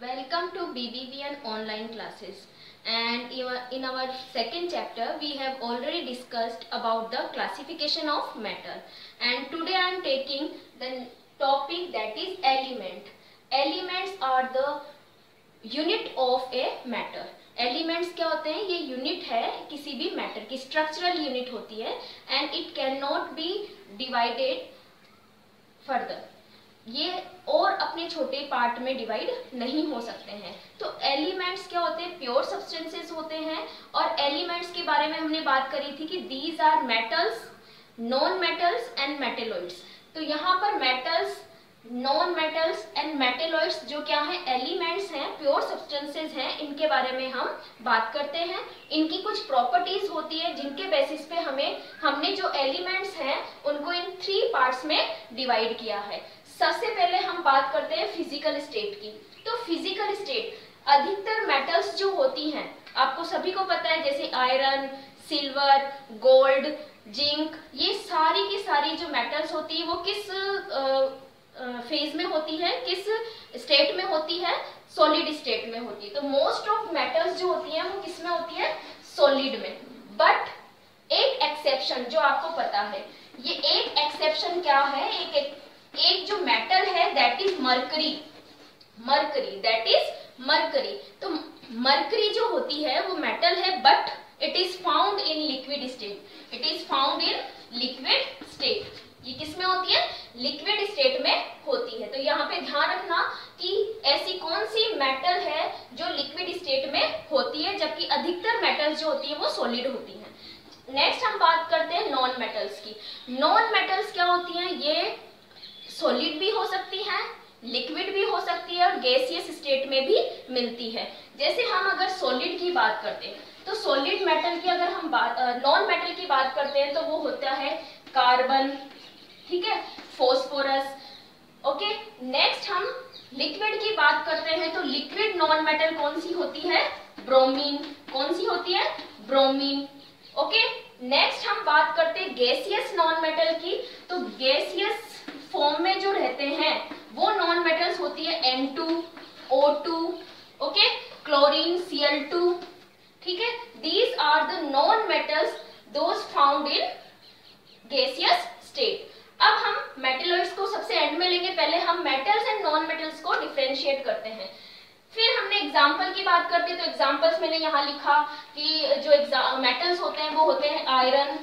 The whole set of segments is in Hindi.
Welcome to BBVN online classes. And in our second chapter, we have already discussed about the classification of matter. And today I am taking the topic that is element. Elements are the unit of a matter. Elements क्या होते हैं ये यूनिट है किसी भी मैटर की स्ट्रक्चरल यूनिट होती है and it can not be divided further ये और अपने छोटे पार्ट में डिवाइड नहीं हो सकते हैं। तो एलिमेंट्स क्या होते हैं? प्योर सब्सटेंसेस होते हैं। और एलिमेंट्स के बारे में हमने बात करी थी कि these are metals non metals and metalloids तो यहाँ पर metals non metals and metalloids जो क्या है? एलिमेंट्स हैं प्योर सब्सटेंसेस हैं। इनके बारे में हम बात करते हैं। इनकी कुछ प्रॉपर्टीज़ होती है, जिनके बेसिस पे हमें, हमने जो एलिमेंट्स हैं, उनको इन थ्री पार्ट्स में डिवाइड किया है। सबसे पहले हम बात करते हैं फ़िज़िकल स्टेट की। तो फ़िज़िकल स्टेट अधिकतर मेटल्स जो होती हैं आपको सभी को पता है जैसे आयरन सिल्वर गोल्ड जिंक ये सारी की सारी जो मेटल्स होती है वो किस फ़ेज़ में होती है किस स्टेट में होती है? सॉलिड स्टेट में होती है। तो मोस्ट ऑफ़ मेटल्स जो होती है वो किसमें होती है? सॉलिड में। बट एक एक्सेप्शन जो आपको पता है ये एक एक्सेप्शन क्या है? एक, एक एक जो मेटल है that is mercury mercury that is mercury तो मरकरी जो होती है, वो मेटल है but it is found in liquid state it is found in liquid state ये किसमें होती है? लिक्विड स्टेट में होती है। तो यहाँ पे ध्यान रखना कि ऐसी कौन सी मेटल है जो लिक्विड स्टेट में होती है, जबकि अधिकतर मेटल्स जो होती है, वो सॉलिड होती है। नेक्स्ट हम बात करते हैं नॉन मेटल्स की। नॉन मेटल्स क्या होती हैं? ये सॉलिड भी हो सकती है लिक्विड भी हो सकती है और गैसियस स्टेट में भी मिलती है। जैसे हम अगर सॉलिड की बात करते हैं तो सॉलिड मेटल की अगर हम बात नॉन मेटल की बात करते हैं तो वो होता है कार्बन ठीक है? फोस्फोरस ओके नेक्स्ट हम लिक्विड की बात करते हैं तो लिक्विड नॉन मेटल कौन सी होती है? ब्रोमीन कौन सी होती है? ब्रोमीन ओके नेक्स्ट हम बात करते हैं गैसियस नॉन मेटल की तो गैसियस फॉर्म में जो रहते हैं वो नॉन मेटल्स होती है N2, O2, okay chlorine Cl2 ठीक है? These are the non metals those found in gaseous state अब हम मेटलॉइड्स को सबसे एंड में लेंगे। पहले हम मेटल्स एंड नॉन मेटल्स को डिफ्रेंशिएट करते हैं। फिर हमने एग्ज़ाम्पल की बात करते हैं तो एग्जाम्पल्स मैंने यहाँ लिखा कि जो मेटल्स होते हैं वो होते हैं आयरन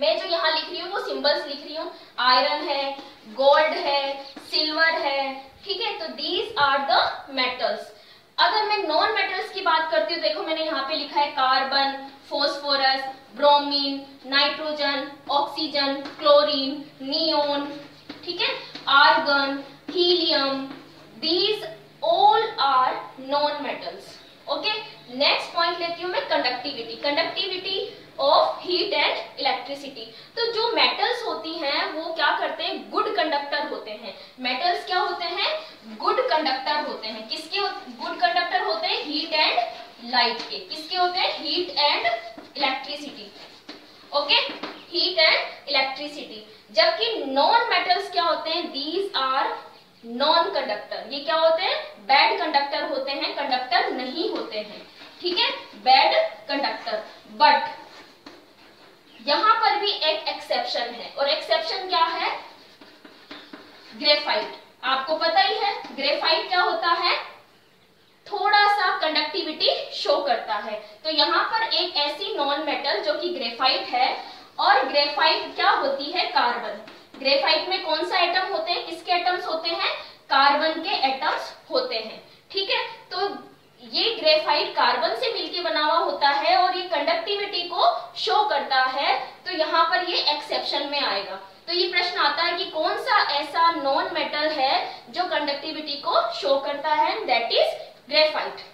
मैं जो यहाँ लिख रही हूँ, वो सिंबल्स लिख रही हूँ। आयरन है गोल्ड है सिल्वर है। ठीक है? तो दीज आर द मेटल्स अगर मैं नॉन मेटल्स की बात करती हूँ, देखो मैंने यहाँ पे लिखा है carbon phosphorus bromine nitrogen oxygen chlorine neon ठीक है? Argon helium these all are non metals okay next point लेती हूँ मैं conductivity conductivity of heat and electricity तो जो मेटल्स होती हैं, वो क्या करते हैं? गुड कंडक्टर होते हैं. मेटल्स क्या होते हैं? गुड कंडक्टर होते हैं. किसके गुड कंडक्टर होते हैं हीट एंड लाइट के. किसके होते हैं? Heat and electricity okay heat and electricity जबकि नॉन मेटल्स क्या होते हैं? दीज आर नॉन कंडक्टर ये क्या होते हैं? बैड कंडक्टर होते हैं. कंडक्टर नहीं होते हैं. ठीक है? बैड कंडक्टर बट यहाँ पर भी एक एक्सेप्शन है। और एक्सेप्शन क्या है? ग्रेफाइट आपको पता ही है ग्रेफाइट क्या होता है? थोड़ा सा कंडक्टिविटी शो करता है। तो यहाँ पर एक ऐसी नॉन मेटल जो कि ग्रेफाइट है, और ग्रेफाइट क्या होती है? कार्बन ग्रेफाइट में कौन सा एटम होते हैं? किसके एटम्स होते हैं? कार्बन के एटम्स होते हैं। ठीक है? तो ये ग्रेफाइट कार्बन से मिलकर बना हुआ होता है और ये कंडक्टिविटी को शो करता है। तो यहाँ पर ये एक्सेप्शन में आएगा। तो ये प्रश्न आता है कि कौन सा ऐसा नॉन मेटल है जो कंडक्टिविटी को शो करता है? दैट इज़ ग्रेफाइट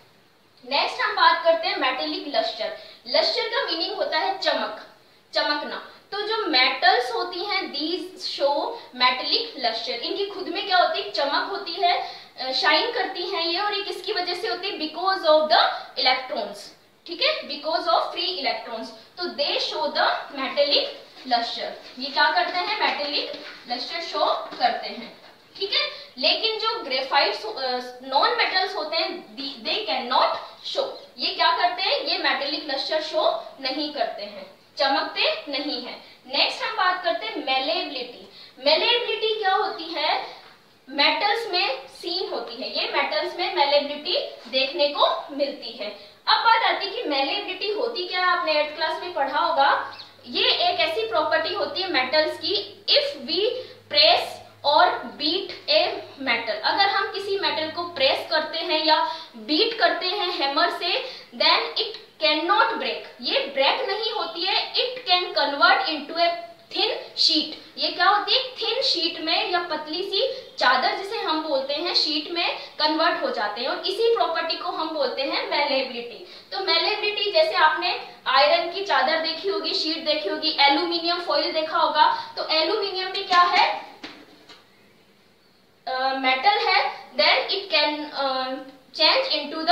नेक्स्ट हम बात करते हैं मेटेलिक लश्चर लश्चर का मीनिंग होता है चमक, चमकना। तो जो मेटल्स होती हैं दीज शो मेटेलिक लश्चर इनकी खुद में क्या होती है? चमक होती है। शाइन करती हैं ये, और ये किसकी वजह से होती है? बिकॉज़ ऑफ़ द इलेक्ट्रॉन्स ठीक है? बिकॉज़ ऑफ़ फ्री इलेक्ट्रॉन्स तो they show the metallic lustre ये क्या करते हैं? मेटेलिक लश्चर शो करते हैं। ठीक है? लेकिन जो ग्रेफाइट नॉन मेटल्स होते हैं दे कैन नॉट शो ये क्या करते हैं? ये मेटेलिक लस्टर शो नहीं करते हैं। चमकते नहीं है। नेक्स्ट हम बात करते हैं मेलेबिलिटी मेलेबिलिटी क्या होती है? मेटल्स में सीन होती है। ये मेटल्स में मेलेबिलिटी देखने को मिलती है। अब बात आती है कि मेलेबिलिटी होती क्या आपने एट क्लास में पढ़ा होगा। ये एक ऐसी प्रॉपर्टी होती है मेटल्स की इफ़ वी प्रेस और बीट ए मेटल अगर हम किसी मेटल को प्रेस करते हैं या बीट करते हैं हैमर से then it can not break ये ब्रेक नहीं होती है। It can convert into a thin sheet ये क्या होती है? थिन शीट में या पतली सी चादर जिसे हम बोलते हैं शीट में कन्वर्ट हो जाते हैं और इसी प्रॉपर्टी को हम बोलते हैं मेलेबिलिटी तो मेलेबिलिटी जैसे आपने आयरन की चादर देखी होगी शीट देखी होगी एल्यूमिनियम फॉइल देखा होगा तो एल्यूमिनियम में क्या है? मेटल uh, है then it can change into the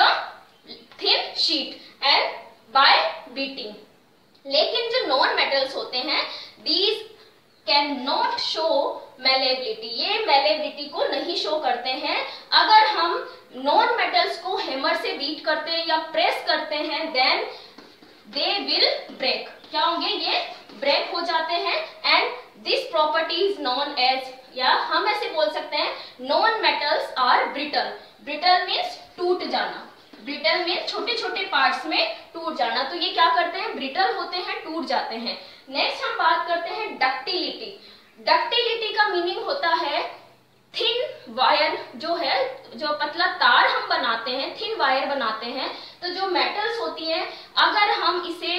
thin sheet and beating लेकिन जो नॉन मेटल्स होते हैं these can not show malleability ये मेलेबिलिटी को नहीं शो करते हैं। अगर हम नॉन मेटल्स को हेमर से बीट करते हैं या प्रेस करते हैं देन दे विल ब्रेक क्या होंगे? ये ब्रेक हो जाते हैं। And this property is known as या हम ऐसे बोल सकते हैं non metals are brittle brittle means टूट जाना। ब्रिटल में छोटे छोटे पार्ट्स में टूट जाना। तो ये क्या करते हैं? ब्रिटल होते हैं, टूट जाते हैं। नेक्स्ट हम बात करते हैं डक्टिलिटी डक्टिलिटी का मीनिंग होता है थिन वायर जो है, जो पतला तार हम बनाते हैं थिन वायर बनाते हैं। तो जो मेटल्स होती हैं, अगर हम इसे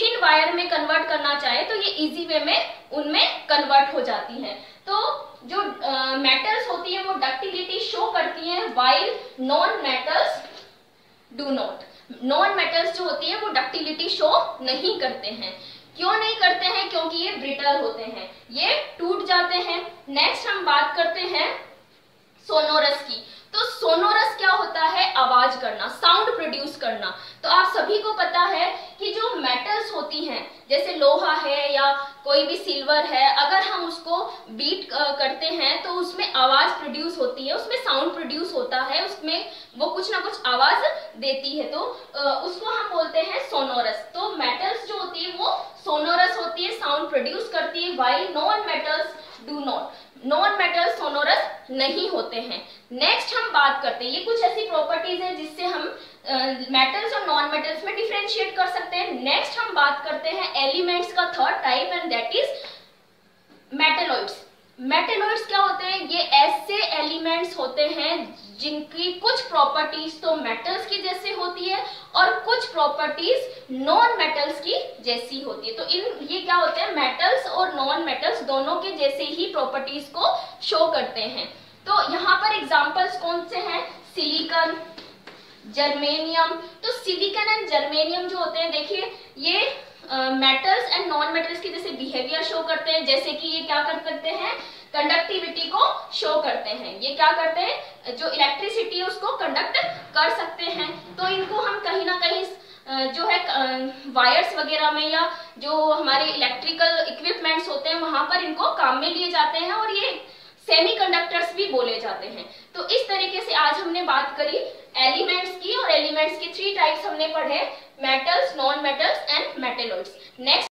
थिन वायर में कन्वर्ट करना चाहे तो ये इजी वे में उनमें कन्वर्ट हो जाती हैं। तो जो मेटल्स होती है, वो डक्टिलिटी शो करती हैं while non metals do not non metals जो होती है, वो डक्टिलिटी शो नहीं करते हैं। क्यों नहीं करते हैं? क्योंकि ये ब्रिटल होते हैं। ये टूट जाते हैं। नेक्स्ट हम बात करते हैं सोनोरस की। तो सोनोरस क्या होता है? आवाज़ करना साउंड प्रोड्यूस करना। तो आप सभी को पता है कि जो मेटल्स होती हैं, जैसे लोहा है या कोई भी सिल्वर है, अगर हम उसको बीट करते हैं तो उसमें आवाज़ प्रोड्यूस होती है, उसमें साउंड प्रोड्यूस होता है, उसमें वो कुछ ना कुछ आवाज़ देती है। तो उसको हम बोलते हैं सोनोरस तो मेटल्स जो होती है, वो सोनोरस होती है साउंड प्रोड्यूस करती है while non metals do not non metal sonorous नहीं होते हैं। नेक्स्ट हम बात करते हैं। ये कुछ ऐसी प्रॉपर्टीज़ है जिससे हम मेटल्स और नॉन मेटल्स में डिफ्रेंशिएट कर सकते हैं। नेक्स्ट हम बात करते हैं एलिमेंट्स का third type and that is metalloids metalloids क्या होते हैं? ये ऐसे एलिमेंट्स होते हैं जिनकी कुछ प्रॉपर्टीज़ तो मेटल्स की जैसे प्रॉपर्टीज़ नॉन मेटल्स की जैसी होती है। तो इन, ये क्या होते हैं? मेटल्स और नॉन मेटल्स दोनों के जैसे ही प्रॉपर्टीज़ को शो करते हैं। तो यहाँ पर एग्जाम्पल्स कौन से हैं? सिलिकन जर्मेनियम तो सिलिकन एंड जर्मेनियम जो होते हैं, देखिए, ये मेटल्स एंड नॉन मेटल्स की जैसे बिहेवियर शो करते हैं। जैसे कि ये क्या कर सकते हैं? कंडक्टिविटी को शो करते हैं। ये क्या करते हैं? जो इलेक्ट्रिसिटी है, उसको कंडक्ट कर सकते हैं। तो इनको हम कहीं ना कहीं जो है वायर्स वगैरह में या जो हमारे इलेक्ट्रिकल इक्विपमेंट्स होते हैं, वहाँ पर इनको काम में लिए जाते हैं और ये सेमीकंडक्टर्स भी बोले जाते हैं। तो इस तरीके से आज हमने बात करी एलिमेंट्स की और एलिमेंट्स की थ्री टाइप्स हमने पढ़े metals non metals and metalloids next